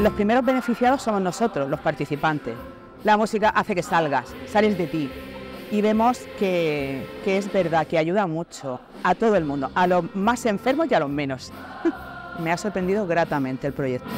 los primeros beneficiados somos nosotros, los participantes. La música hace que salgas, sales de ti. Y vemos que, que es verdad, que ayuda mucho a todo el mundo, a los más enfermos y a los menos. Me ha sorprendido gratamente el proyecto.